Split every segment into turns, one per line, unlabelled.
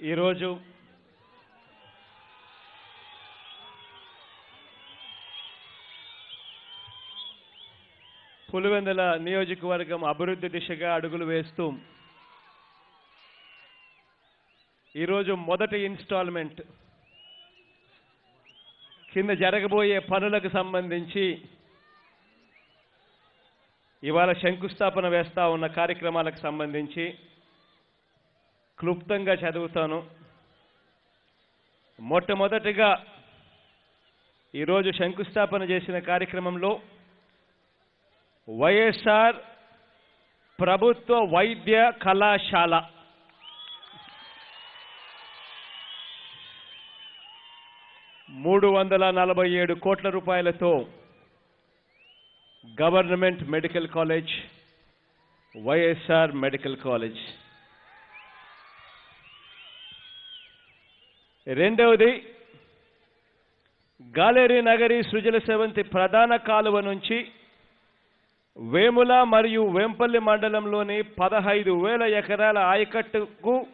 ఈరోజు పులివెందుల నియోజకవర్గం అభివృద్ధి దిశగా అడుగులు వేస్తూ ఈరోజు మొదటి ఇన్స్టాల్మెంట్. కింద జరగబోయే పనులకు సంబంధించి ఇవాళ శంకుస్థాపన వేస్తా ఉన్న కార్యక్రమాలకు సంబంధించి క్లుప్తంగా చదువుతాను. మొట్టమొదటిగా ఈరోజు శంకుస్థాపన చేసిన కార్యక్రమంలో వైఎస్ఆర్ ప్రభుత్వ వైద్య కళాశాల మూడు వందల నలభై ఏడు కోట్ల రూపాయలతో government medical college YSR medical college. రెండవది గాలేరి నగరి సృజల సెవంతి ప్రధాన కాలువ నుంచి వేముల మరియు వేంపల్లి మండలంలోని పదహైదు వేల ఎకరాల ఆయకట్టుకు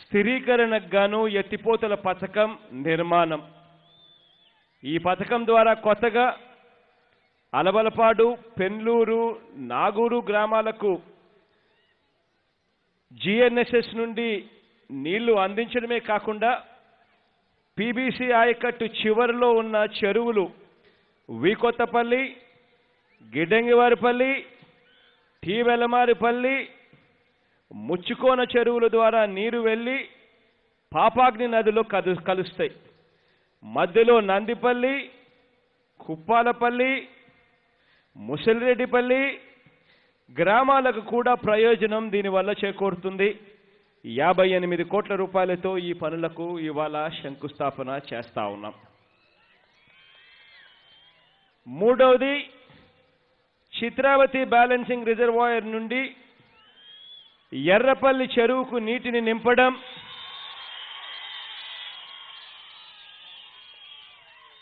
స్థిరీకరణకు గాను ఎత్తిపోతల పథకం నిర్మాణం. ఈ పథకం ద్వారా కొత్తగా అలవలపాడు పెన్లూరు నాగూరు గ్రామాలకు జిఎన్ఎస్ఎస్ నుండి నీళ్ళు అందించడమే కాకుండా పీబీసీ ఆయకట్టు చివరిలో ఉన్న చెరువులు వికొత్తపల్లి గిడ్డంగివారిపల్లి టీ వెలమారిపల్లి ముచ్చుకోన చెరువుల ద్వారా నీరు వెళ్ళి పాపాగ్ని నదిలో కలు కలుస్తాయి. మధ్యలో నందిపల్లి కుప్పాలపల్లి ముసలిరెడ్డిపల్లి గ్రామాలకు కూడా ప్రయోజనం దీనివల్ల చేకూరుతుంది. యాభై ఎనిమిది కోట్ల రూపాయలతో ఈ పనులకు ఇవాళ శంకుస్థాపన చేస్తా ఉన్నాం. మూడవది చిత్రావతి బ్యాలెన్సింగ్ రిజర్వాయర్ నుండి ఎర్రపల్లి చెరువుకు నీటిని నింపడం.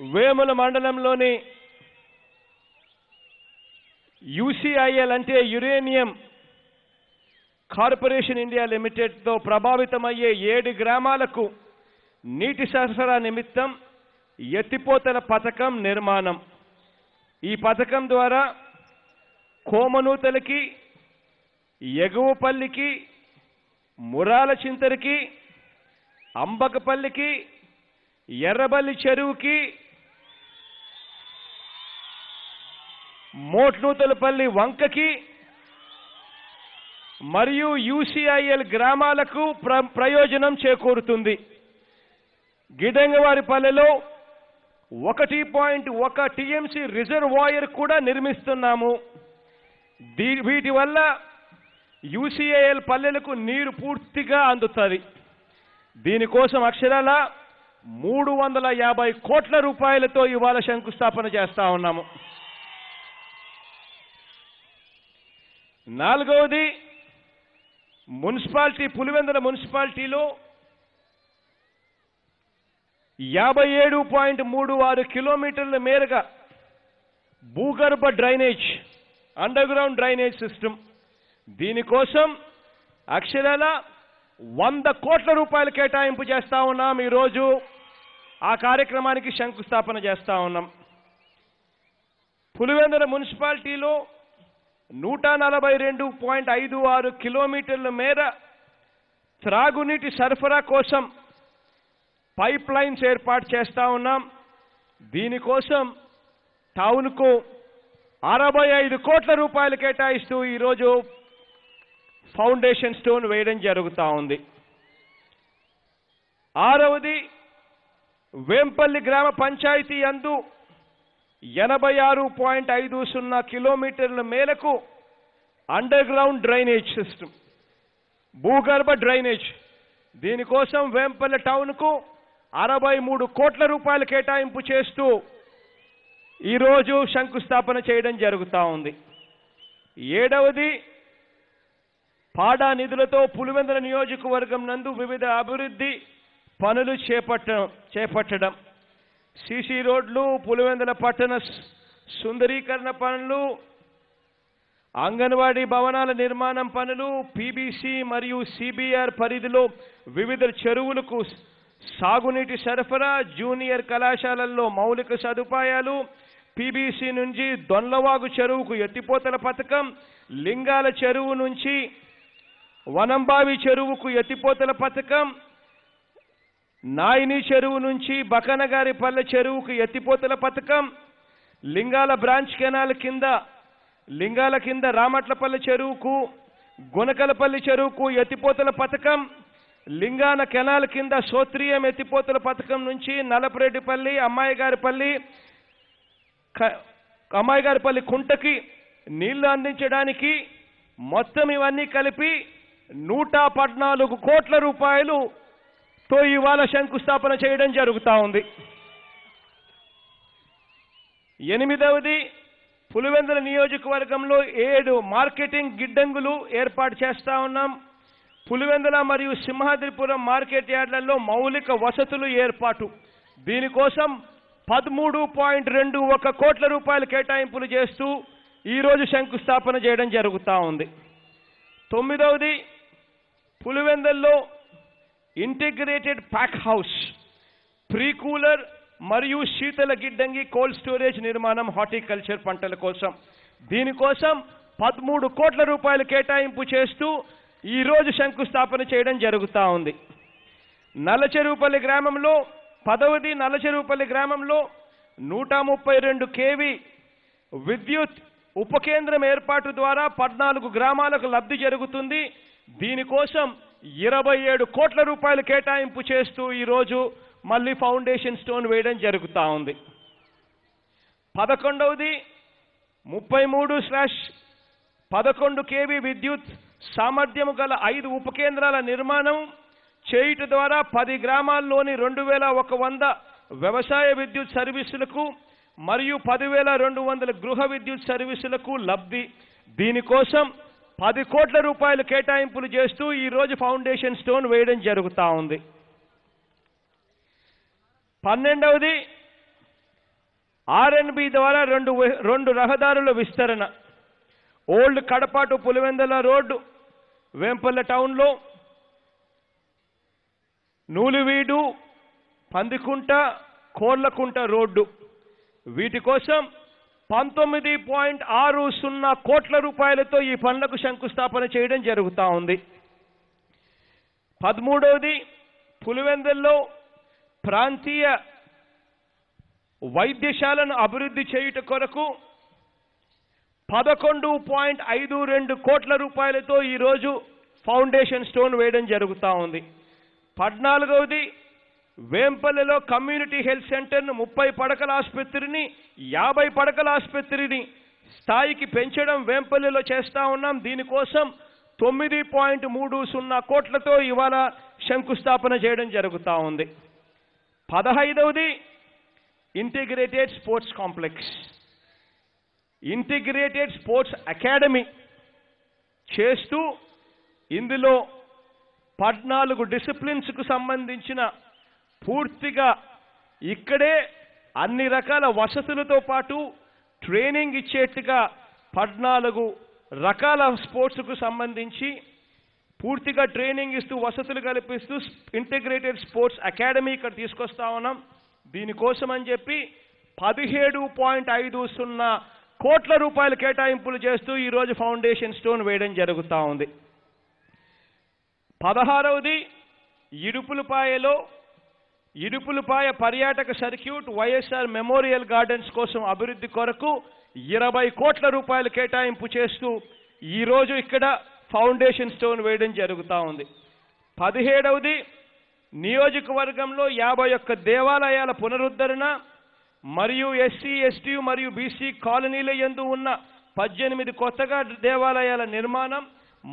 వేముల మండలంలోని యూసీఐఎల్ అంటే యురేనియం కార్పొరేషన్ ఇండియా లిమిటెడ్తో ప్రభావితమయ్యే ఏడు గ్రామాలకు నీటి సరఫరా నిమిత్తం ఎత్తిపోతల పథకం నిర్మాణం. ఈ పథకం ద్వారా కోమనూతలకి ఎగువపల్లికి మురాల చింతరికి అంబకపల్లికి ఎర్రబల్లి చెరువుకి మోట్నూతలపల్లి వంకకి మరియు యూసీఐఎల్ గ్రామాలకు ప్ర ప్రయోజనం చేకూరుతుంది. గిడంగవారిపల్లెలో ఒకటి పాయింట్ ఒక టీఎంసీ రిజర్వాయర్ కూడా నిర్మిస్తున్నాము. దీ వీటి వల్ల యూసీఏఎల్ పల్లెలకు నీరు పూర్తిగా అందుతుంది. దీనికోసం అక్షరాల మూడు వందల యాభై కోట్ల రూపాయలతో ఇవాళ శంకుస్థాపన చేస్తా ఉన్నాము. నాలుగవది మున్సిపాలిటీ పులివెందుల మున్సిపాలిటీలో యాభై ఏడు పాయింట్ మూడు ఆరు కిలోమీటర్ల మేరగా భూగర్భ drainage under ground drainage system దీనికోసం అక్షరాల వంద కోట్ల రూపాయలు కేటాయింపు చేస్తా ఉన్నాం ఈరోజు. ఆ కార్యక్రమానికి శంకుస్థాపన చేస్తా ఉన్నాం. పులివెందుల మున్సిపాలిటీలో నూట నలభై రెండు పాయింట్ ఐదు ఆరు కిలోమీటర్ల మేర త్రాగునీటి సరఫరా కోసం పైప్ లైన్స్ ఏర్పాటు చేస్తా ఉన్నాం. దీనికోసం టౌన్కు అరవై ఐదు కోట్ల రూపాయలు కేటాయిస్తూ ఈరోజు ఫౌండేషన్ స్టోన్ వేయడం జరుగుతూ ఉంది. ఆరవది వేంపల్లి గ్రామ పంచాయతీ అందు ఎనభై ఆరు పాయింట్ ఐదు సున్నా కిలోమీటర్ల మేరకు అండర్ గ్రౌండ్ డ్రైనేజ్ సిస్టమ్ భూగర్భ డ్రైనేజ్. దీనికోసం వేంపల్లి టౌన్కు అరవై మూడు కోట్ల రూపాయలు కేటాయింపు చేస్తూ ఈరోజు శంకుస్థాపన చేయడం జరుగుతూ ఉంది. ఏడవది పాడా నిధులతో పులివెందుల నియోజకవర్గం నందు వివిధ అభివృద్ధి పనులు చేపట్ట చేపట్టడం. సిసి రోడ్లు పులివెందుల పట్టణ సుందరీకరణ పనులు అంగన్వాడీ భవనాల నిర్మాణం పనులు పీబీసీ మరియు సిబిఆర్ పరిధిలో వివిధ చెరువులకు సాగునీటి సరఫరా జూనియర్ కళాశాలల్లో మౌలిక సదుపాయాలు పీబీసీ నుంచి దొన్లవాగు చెరువుకు ఎత్తిపోతల పథకం లింగాల చెరువు నుంచి వనంబావి చెరువుకు ఎత్తిపోతల పథకం నాయిని చెరువు నుంచి బకనగారి పల్లె చెరువుకు ఎత్తిపోతల పథకం లింగాల బ్రాంచ్ కెనాల్ కింద లింగాల కింద రామట్లపల్లి చెరువుకు గునకలపల్లి చెరువుకు ఎత్తిపోతల పథకం లింగాన కెనాల్ కింద సోత్రియం ఎత్తిపోతల పథకం నుంచి నలపరెడ్డిపల్లి అమ్మాయిగారిపల్లి క- అమ్మాయిగారిపల్లి కుంటకి నీళ్ళు అందించడానికి మొత్తం ఇవన్నీ కలిపి నూట పద్నాలుగు కోట్ల రూపాయలు తో ఇవాళ శంకుస్థాపన చేయడం జరుగుతూ ఉంది. ఎనిమిదవది పులివెందుల నియోజకవర్గంలో ఏడు మార్కెటింగ్ గిడ్డంగులు ఏర్పాటు చేస్తా ఉన్నాం. పులివెందుల మరియు సింహాద్రిపురం మార్కెట్ యార్డ్లలో మౌలిక వసతులు ఏర్పాటు. దీనికోసం పదమూడు పాయింట్ రెండు ఒక కోట్ల రూపాయలు కేటాయింపులు చేస్తూ ఈరోజు శంకుస్థాపన చేయడం జరుగుతూ ఉంది. తొమ్మిదవది పులివెందల్లో integrated pack house pre cooler మరియు శీతల గిడ్డంగి కోల్డ్ స్టోరేజ్ నిర్మాణం హార్టికల్చర్ పంటల కోసం. దీనికోసం పదమూడు కోట్ల రూపాయలు కేటాయింపు చేస్తూ ఈరోజు శంకుస్థాపన చేయడం జరుగుతూ ఉంది. నల్లచెరువుపల్లి గ్రామంలో పదవది నల్లచెరువుపల్లి గ్రామంలో నూట ముప్పై రెండు కేవీ విద్యుత్ ఉప కేంద్రం ఏర్పాటు ద్వారా పద్నాలుగు గ్రామాలకు లబ్ధి జరుగుతుంది. దీనికోసం ఇరవై ఏడు కోట్ల రూపాయలు కేటాయింపు చేస్తూ ఈరోజు మళ్ళీ ఫౌండేషన్ స్టోన్ వేయడం జరుగుతూ ఉంది. పదకొండవది ముప్పై మూడు స్లాష్ పదకొండు కేవీ విద్యుత్ సామర్థ్యము గల ఐదు ఉప కేంద్రాల నిర్మాణం చేయుట ద్వారా పది గ్రామాల్లోని రెండు వేల ఒక వంద వ్యవసాయ విద్యుత్ సర్వీసులకు మరియు పదివేల రెండు వందల గృహ విద్యుత్ సర్వీసులకు లబ్ధి. దీనికోసం పది కోట్ల రూపాయలు కేటాయింపులు చేస్తూ ఈరోజు ఫౌండేషన్ స్టోన్ వేయడం జరుగుతూ ఉంది. పన్నెండవది ఆర్ఎన్బి ద్వారా రెండు రెండు రహదారుల విస్తరణ. ఓల్డ్ కడపాటు పులివెందల రోడ్డు వేంపల్లె టౌన్లో నూలువీడు పందికుంట కోర్లకుంట రోడ్డు. వీటి కోసం పంతొమ్మిది పాయింట్ ఆరు సున్నా కోట్ల రూపాయలతో ఈ పనులకు శంకుస్థాపన చేయడం జరుగుతూ ఉంది. పదమూడవది పులివెందుల్లో ప్రాంతీయ వైద్యశాలను అభివృద్ధి చేయుట కొరకు పదకొండు పాయింట్ ఐదు రెండు కోట్ల రూపాయలతో ఈరోజు ఫౌండేషన్ స్టోన్ వేయడం జరుగుతూ ఉంది. పద్నాలుగవది వేంపల్లెలో కమ్యూనిటీ హెల్త్ సెంటర్ను ముప్పై పడకల ఆసుపత్రిని యాభై పడకల ఆసుపత్రిని స్థాయికి పెంచడం వేంపల్లెలో చేస్తా ఉన్నాం. దీనికోసం తొమ్మిది పాయింట్ మూడు సున్నా కోట్లతో ఇవాళ శంకుస్థాపన చేయడం జరుగుతూ ఉంది. పదహైదవది integrated sports complex. Integrated sports academy చేస్తూ ఇందులో పద్నాలుగు డిసిప్లిన్స్కు సంబంధించిన పూర్తిగా ఇక్కడే అన్ని రకాల వసతులతో పాటు ట్రైనింగ్ ఇచ్చేట్టుగా పద్నాలుగు రకాల స్పోర్ట్స్కు సంబంధించి పూర్తిగా ట్రైనింగ్ ఇస్తూ వసతులు కల్పిస్తూ ఇంటిగ్రేటెడ్ స్పోర్ట్స్ అకాడమీ ఇక్కడ తీసుకొస్తా ఉన్నాం. దీనికోసం అని చెప్పి పదిహేడు పాయింట్ ఐదు సున్నా కోట్ల రూపాయలు కేటాయింపులు చేస్తూ ఈరోజు ఫౌండేషన్ స్టోన్ వేయడం జరుగుతూ ఉంది. పదహారవది ఇడుపులపాయలో ఇడుపులపాయ పర్యాటక సర్క్యూట్ వైఎస్ఆర్ మెమోరియల్ గార్డెన్స్ కోసం అభివృద్ధి కొరకు ఇరవై కోట్ల రూపాయలు కేటాయింపు చేస్తూ ఈరోజు ఇక్కడ ఫౌండేషన్ స్టోన్ వేయడం జరుగుతూ ఉంది. పదిహేడవది నియోజకవర్గంలో యాభై ఒక్క దేవాలయాల పునరుద్ధరణ మరియు ఎస్సీ ఎస్టీ మరియు బీసీ కాలనీల ఎందు ఉన్న పద్దెనిమిది కొత్తగా దేవాలయాల నిర్మాణం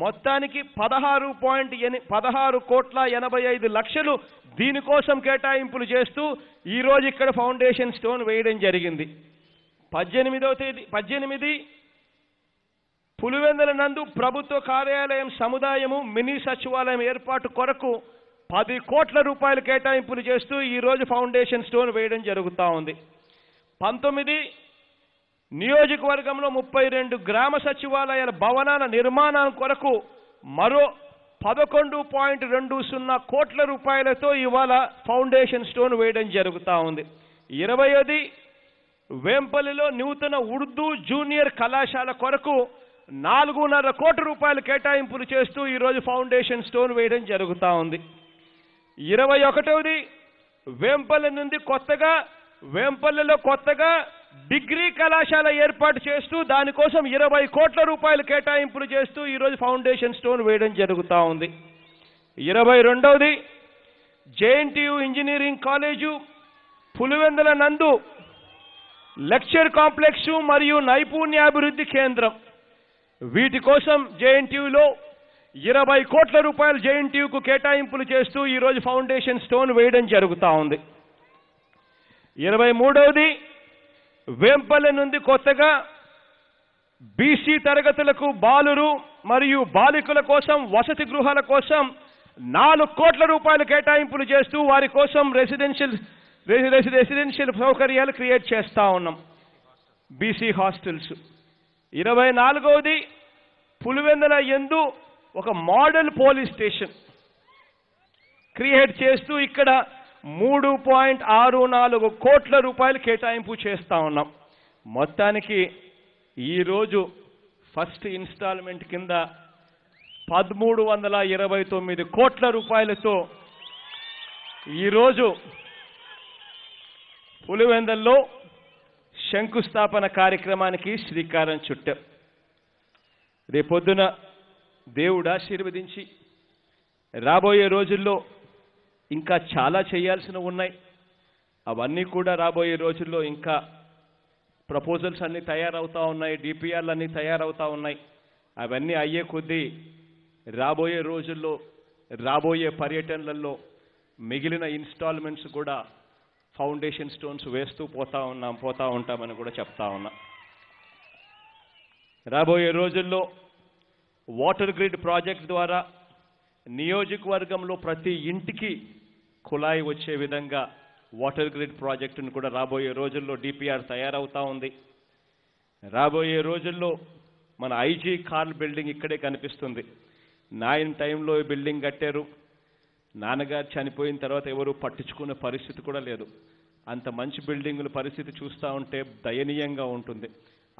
మొత్తానికి పదహారు పాయింట్ ఎని పదహారు కోట్ల ఎనభై ఐదు లక్షలు దీనికోసం కేటాయింపులు చేస్తూ ఈరోజు ఇక్కడ ఫౌండేషన్ స్టోన్ వేయడం జరిగింది. పద్దెనిమిదవ తేదీ పద్దెనిమిది పులివెందుల నందు ప్రభుత్వ కార్యాలయం సముదాయము మినీ సచివాలయం ఏర్పాటు కొరకు పది కోట్ల రూపాయలు కేటాయింపులు చేస్తూ ఈ రోజు ఫౌండేషన్ స్టోన్ వేయడం జరుగుతూ ఉంది. పంతొమ్మిది నియోజకవర్గంలో ముప్పై రెండు గ్రామ సచివాలయాల భవనాల నిర్మాణం కొరకు మరో పదకొండు పాయింట్ రెండు సున్నా కోట్ల రూపాయలతో ఇవాళ ఫౌండేషన్ స్టోన్ వేయడం జరుగుతూ ఉంది. ఇరవైది వేంపల్లిలో నూతన ఉర్దూ జూనియర్ కళాశాల కొరకు నాలుగున్నర కోట్ల రూపాయలు కేటాయింపులు చేస్తూ ఈరోజు ఫౌండేషన్ స్టోన్ వేయడం జరుగుతూ ఉంది. ఇరవై ఒకటవది వేంపల్లి నుండి కొత్తగా వేంపల్లిలో కొత్తగా డిగ్రీ కళాశాల ఏర్పాటు చేస్తూ దానికోసం ఇరవై కోట్ల రూపాయలు కేటాయింపులు చేస్తూ ఈరోజు ఫౌండేషన్ స్టోన్ వేయడం జరుగుతూ ఉంది. ఇరవై రెండవది జేఎన్టీయు ఇంజనీరింగ్ కాలేజు పులివెందుల నందు లెక్చర్ కాంప్లెక్స్ మరియు నైపుణ్యాభివృద్ధి కేంద్రం. వీటి కోసం జేఎన్టీయులో ఇరవై కోట్ల రూపాయలు జేఎన్టీయుకు కేటాయింపులు చేస్తూ ఈరోజు ఫౌండేషన్ స్టోన్ వేయడం జరుగుతూ ఉంది. ఇరవై మూడవది వేంపల్లె నుండి కొత్తగా బీసీ తరగతులకు బాలురు మరియు బాలికల కోసం వసతి గృహాల కోసం నాలుగు కోట్ల రూపాయలు కేటాయింపులు చేస్తూ వారి కోసం రెసిడెన్షియల్ రెసిడెన్షియల్ సౌకర్యాలు క్రియేట్ చేస్తా ఉన్నాం. BC hostels. ఇరవై నాలుగవది పులివెందుల ఎందు ఒక మోడల్ పోలీస్ స్టేషన్ క్రియేట్ చేస్తూ ఇక్కడ మూడు పాయింట్ ఆరు నాలుగు కోట్ల రూపాయలు కేటాయింపు చేస్తా ఉన్నాం. మొత్తానికి ఈరోజు ఫస్ట్ ఇన్స్టాల్మెంట్ కింద పదమూడు వందల ఇరవై తొమ్మిది కోట్ల రూపాయలతో ఈరోజు పులివెందల్లో శంకుస్థాపన కార్యక్రమానికి శ్రీకారం చుట్టాం. రేపొద్దున దేవుడు ఆశీర్వదించి రాబోయే రోజుల్లో ఇంకా చాలా చేయాల్సినవి ఉన్నాయి. అవన్నీ కూడా రాబోయే రోజుల్లో ఇంకా ప్రపోజల్స్ అన్నీ తయారవుతూ ఉన్నాయి డిపిఆర్లు అన్నీ తయారవుతూ ఉన్నాయి. అవన్నీ అయ్యే కొద్దీ రాబోయే రోజుల్లో రాబోయే పర్యటనలలో మిగిలిన ఇన్స్టాల్మెంట్స్ కూడా ఫౌండేషన్ స్టోన్స్ వేస్తూ పోతా ఉన్నాం పోతా ఉంటామని కూడా చెప్తా ఉన్నా. రాబోయే రోజుల్లో వాటర్ గ్రిడ్ ప్రాజెక్ట్ ద్వారా నియోజకవర్గంలో ప్రతి ఇంటికి కుళాయి వచ్చే విధంగా వాటర్ గ్రిడ్ ప్రాజెక్టును కూడా రాబోయే రోజుల్లో డిపిఆర్ తయారవుతా ఉంది. రాబోయే రోజుల్లో మన ఐజీ కార్ల్ బిల్డింగ్ ఇక్కడే కనిపిస్తుంది. నాయన టైంలో ఈ బిల్డింగ్ కట్టారు. నాన్నగారు చనిపోయిన తర్వాత ఎవరు పట్టించుకునే పరిస్థితి కూడా లేదు. అంత మంచి బిల్డింగుల పరిస్థితి చూస్తూ ఉంటే దయనీయంగా ఉంటుంది.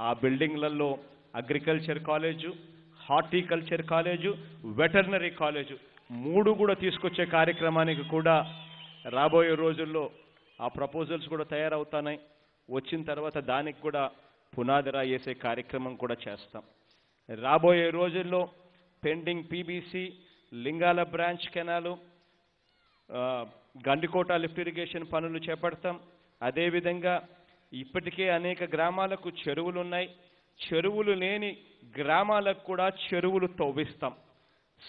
ఆ బిల్డింగ్లలో agriculture college horticulture college veterinary college మూడు కూడా తీసుకొచ్చే కార్యక్రమానికి కూడా రాబోయే రోజుల్లో ఆ ప్రపోజల్స్ కూడా తయారవుతున్నాయి వచ్చిన తర్వాత దానికి కూడా పునాదిరా వేసే కార్యక్రమం కూడా చేస్తాం. రాబోయే రోజుల్లో pending PBC Lingala branch canal Gandikota lift irrigation పనులు చేపడతాం. అదేవిధంగా ఇప్పటికే అనేక గ్రామాలకు చెరువులు ఉన్నాయి చెరువులు లేని గ్రామాలకు కూడా చెరువులు తవ్విస్తాం.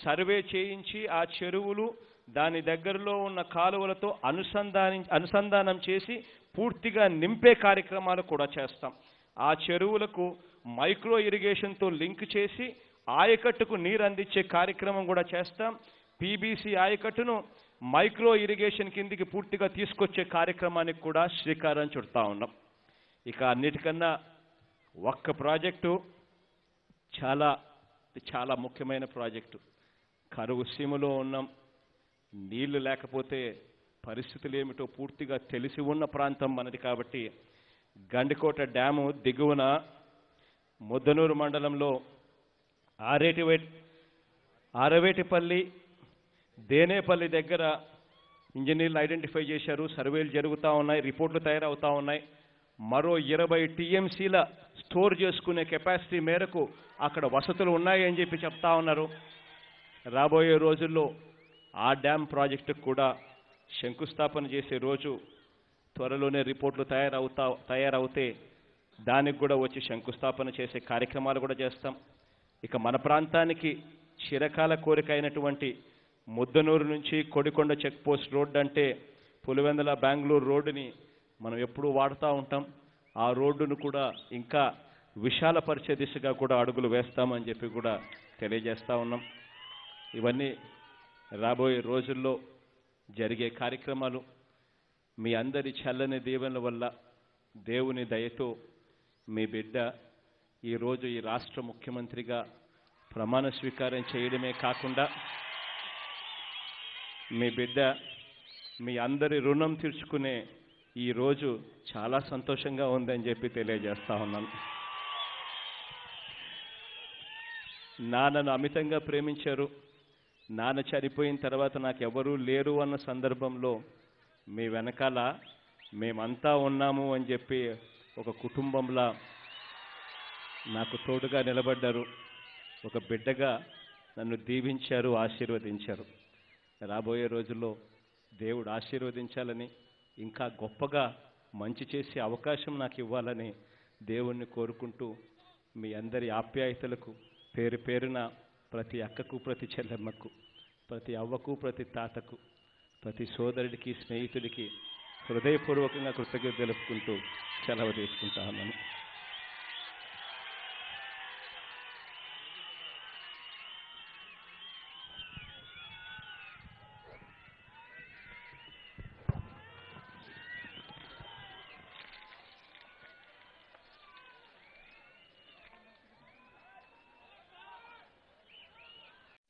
సర్వే చేయించి ఆ చెరువులు దాని దగ్గరలో ఉన్న కాలువలతో అనుసంధాని అనుసంధానం చేసి పూర్తిగా నింపే కార్యక్రమాలు కూడా చేస్తాం. ఆ చెరువులకు మైక్రో ఇరిగేషన్తో లింక్ చేసి ఆయకట్టుకు నీరు అందించే కార్యక్రమం కూడా చేస్తాం. పీబీసీ ఆయకట్టును మైక్రో ఇరిగేషన్ కిందికి పూర్తిగా తీసుకొచ్చే కార్యక్రమానికి కూడా శ్రీకారం చుడతా ఉన్నాం. ఇక అన్నిటికన్నా ఒక్క ప్రాజెక్టు చాలా చాలా ముఖ్యమైన ప్రాజెక్టు. కరువు సీమలో ఉన్నాం నీళ్ళు లేకపోతే పరిస్థితులు ఏమిటో పూర్తిగా తెలిసి ఉన్న ప్రాంతం మనది కాబట్టి గండికోట డ్యాము దిగువన ముద్దనూరు మండలంలో ఆరేటివే ఆరవేటిపల్లి దేనేపల్లి దగ్గర ఇంజనీర్లు ఐడెంటిఫై చేశారు. సర్వేలు జరుగుతూ ఉన్నాయి రిపోర్ట్లు తయారవుతా ఉన్నాయి. మరో ఇరవై టీఎంసీల స్టోర్ చేసుకునే కెపాసిటీ మేరకు అక్కడ వసతులు ఉన్నాయని చెప్పి చెప్తా ఉన్నారు. రాబోయే రోజుల్లో ఆ డ్యామ్ ప్రాజెక్టుకు కూడా శంకుస్థాపన చేసే రోజు త్వరలోనే రిపోర్ట్లు తయారవుతా తయారవుతే దానికి కూడా వచ్చి శంకుస్థాపన చేసే కార్యక్రమాలు కూడా చేస్తాం. ఇక మన ప్రాంతానికి చిరకాల కోరిక అయినటువంటి ముద్దనూరు నుంచి కొడికొండ చెక్ పోస్ట్ అంటే పులివెందుల బెంగళూరు రోడ్డుని మనం ఎప్పుడూ వాడుతూ ఉంటాం. ఆ రోడ్డును కూడా ఇంకా విశాలపరిచే దిశగా కూడా అడుగులు వేస్తామని చెప్పి కూడా తెలియజేస్తూ ఉన్నాం. ఇవన్నీ రాబోయే రోజుల్లో జరిగే కార్యక్రమాలు మీ అందరి చల్లని దీవెనల వల్ల దేవుని దయతో మీ బిడ్డ ఈరోజు ఈ రాష్ట్ర ముఖ్యమంత్రిగా ప్రమాణ స్వీకారం చేయడమే కాకుండా మీ బిడ్డ మీ అందరి రుణం తీర్చుకునే ఈ రోజు చాలా సంతోషంగా ఉందని చెప్పి తెలియజేస్తా ఉన్నాను. నాన్నను అమితంగా ప్రేమించారు. నాన్న చనిపోయిన తర్వాత నాకు ఎవరూ లేరు అన్న సందర్భంలో మీ వెనకాల మేమంతా ఉన్నాము అని చెప్పి ఒక కుటుంబంలా నాకు తోడుగా నిలబడ్డారు. ఒక బిడ్డగా నన్ను దీవించారు ఆశీర్వదించారు. రాబోయే రోజుల్లో దేవుడు ఆశీర్వదించాలని ఇంకా గొప్పగా మంచి చేసే అవకాశం నాకు ఇవ్వాలని దేవుణ్ణి కోరుకుంటూ మీ అందరి ఆప్యాయతలకు పేరు పేరున ప్రతి అక్కకు ప్రతి చెల్లెమ్మకు ప్రతి అవ్వకు ప్రతి తాతకు ప్రతి సోదరుడికి స్నేహితుడికి హృదయపూర్వకంగా కృతజ్ఞత తెలుపుకుంటూ సెలవు తీసుకుంటా ఉన్నాను.